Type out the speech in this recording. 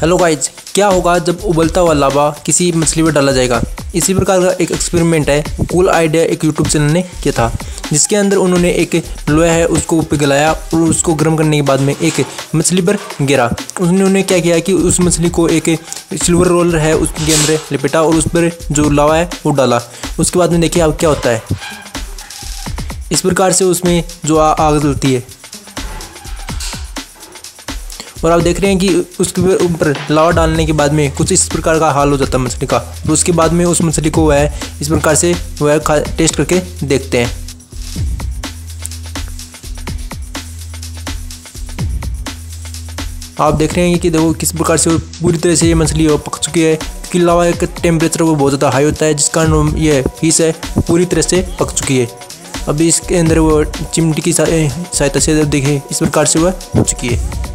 Hello guys क्या होगा जब उबलता हुआ लावा किसी मछली पर डाला जाएगा? इसी प्रकार का एक एक्सपेरिमेंट है कूल आइडिया एक यूट्यूब चैनल ने किया था, जिसके अंदर उन्होंने एक लोहा है, उसको पिघलाया और उसको गर्म करने के बाद में एक मछली पर गिरा। उन्होंने क्या किया कि उस मछली को एक सिल्वर रोलर है उसके अंदर लिपेटा और उस पर जो लावा है, वो डाला। उसके बाद में देखिए अब क्या होता है। इस प्रकार से उसमें जो आग जलती है। और आप देख रहे हैं कि उसके ऊपर लावा डालने के बाद में कुछ इस प्रकार का हाल हो जाता है मछली का। और उसके बाद में उस मछली को वह इस प्रकार से वह टेस्ट करके देखते हैं। आप देख रहे हैं कि देखो किस प्रकार से पूरी तरह से ये मछली पक चुकी है क्योंकि लावा का टेम्परेचर वो बहुत ज़्यादा हाई होता है, जिस कारण ये फ़ीस है पूरी तरह से पक चुकी है। अभी इसके अंदर वो चिमटी की सहायता से देखें, इस प्रकार से वह हो चुकी है।